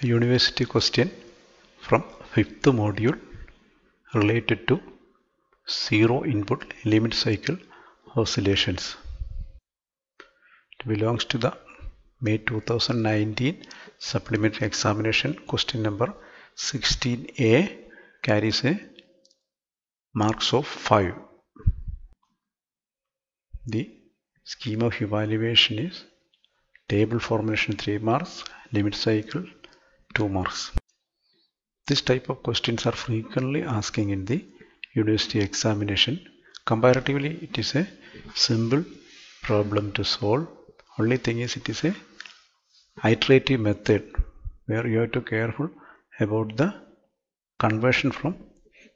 university question from fifth module related to zero input limit cycle oscillations. It belongs to the May 2019 supplementary examination question number 16A carries a marks of 5. The scheme of evaluation is table formation 3 marks, limit cycle 2 marks. This type of questions are frequently asking in the university examination. Comparatively, it is a simple problem to solve. Only thing is it is a iterative method where you have to careful about the conversion from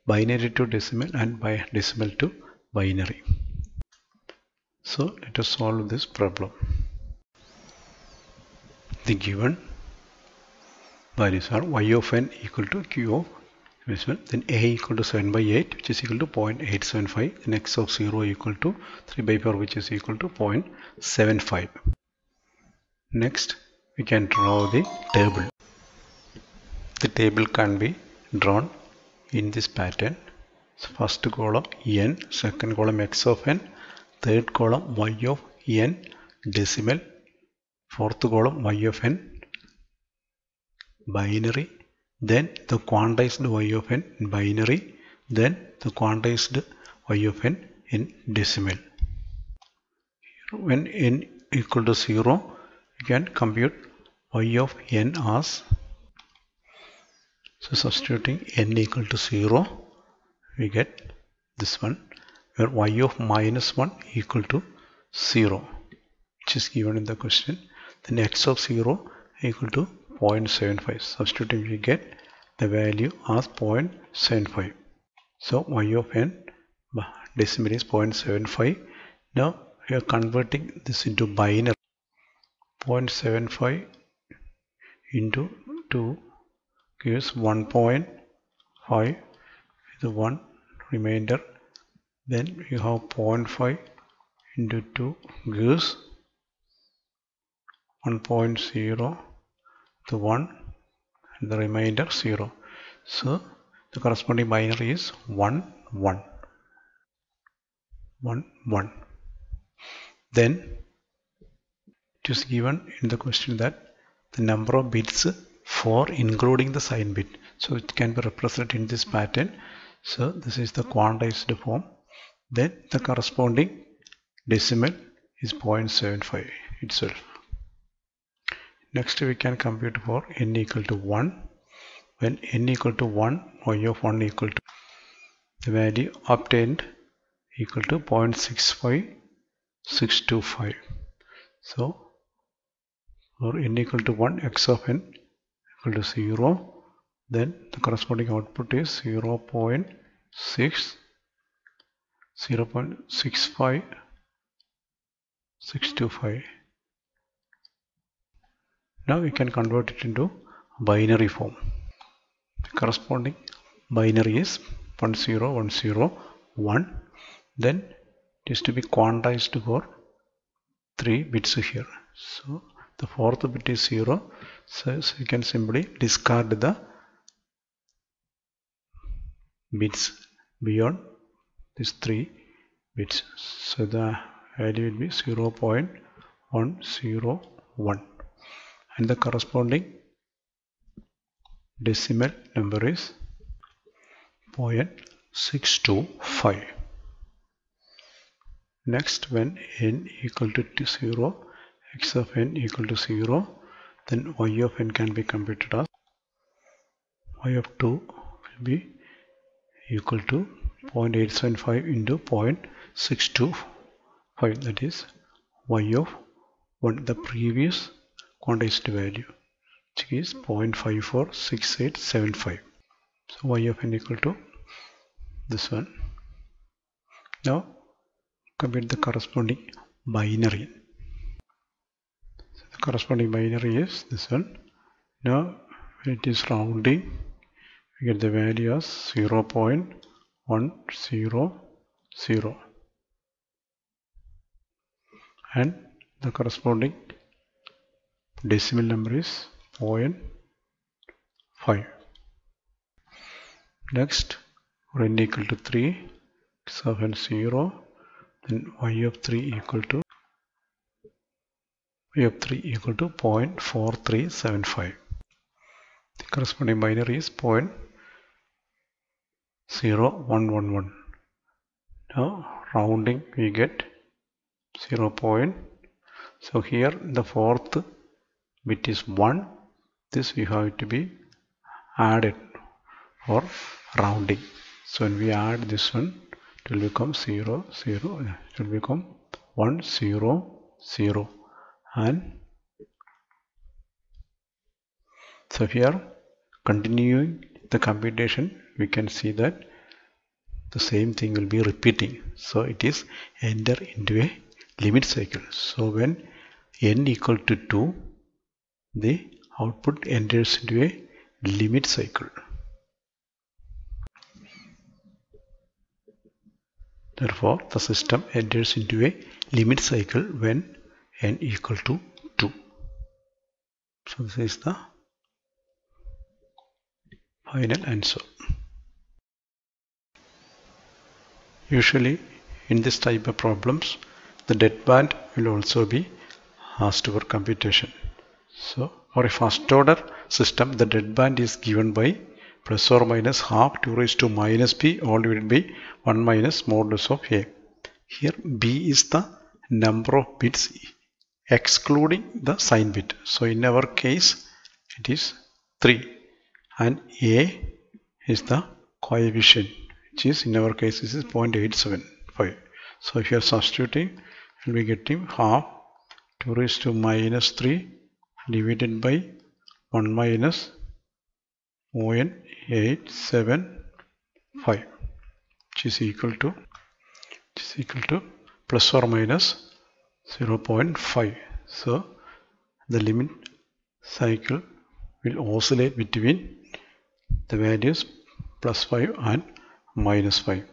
binary to decimal and by decimal to binary. So let us solve this problem. The given values are y of n equal to q of this one then a equal to 7 by 8 which is equal to 0.875 then x of 0 equal to 3 by 4 which is equal to 0.75 next we can draw the table. The table can be drawn in this pattern. So first column n second column x of n third column y of n decimal fourth column y of n binary then the quantized y of n in binary then the quantized y of n in decimal. When n equal to 0 you can compute y of n as so substituting n equal to 0 we get this one where y of minus 1 equal to 0 which is given in the question. Then x of 0 equal to 0.75 substituting we get the value as 0.75 so y of n uh, decimal is 0.75 now we are converting this into binary. 0.75 into 2 gives 1.5 the one remainder then you have 0.5 into 2 gives 1.0 the 1 and the remainder 0 so the corresponding binary is 1 1 1 1 then it is given in the question that the number of bits for including the sign bit. So it can be represented in this pattern. So this is the quantized form. Then the corresponding decimal is 0.75 itself next we can compute for n equal to 1 when n equal to 1 y of 1 equal to the value obtained equal to 0.65625 so for n equal to 1 x of n equal to 0 then the corresponding output is 0 0.6 0 0.65625 now we can convert it into binary form. The corresponding binary is 10101 then it is to be quantized for 3 bits here. So the fourth bit is 0 so, so you can simply discard the bits beyond these 3 bits. So the value will be 0 0.101 and the corresponding decimal number is 0.625 next when n equal to 0 x of n equal to 0 then y of n can be computed as y of 2 will be equal to 0.875 into 0.625 that is y of 1 the previous quantized value which is 0.546875 so y of n equal to this one. Now compute the corresponding binary. So the corresponding binary is this one. Now it is rounding we get the value as 0 0.100 and the corresponding decimal number is 0.75 5 next for n equal to 3 7 0 then y of 3 equal to y of 3 equal to 0.4375 the corresponding binary is 0.0111 now rounding we get 0. Point. so here the fourth bit is 1 this we have to be added for rounding. So when we add this one it will become 0 0 it will become 1 0 0 and so here continuing the computation we can see that the same thing will be repeating. So it is enter into a limit cycle. So when n equal to 2 the output enters into a limit cycle. Therefore the system enters into a limit cycle when n equal to 2 so this is the final answer. Usually in this type of problems the deadband will also be asked for computation so for a first order system the deadband is given by plus or minus half 2 raised to minus b all divided by 1 minus modulus of a. Here b is the number of bits excluding the sign bit. So in our case it is 3 and a is the coefficient which is in our case this is 0.875 so if you are substituting you'll be getting half 2 raised to minus 3 divided by 1 minus 0.875 which is equal to which is equal to plus or minus 0.5 so the limit cycle will oscillate between the values plus 5 and minus 5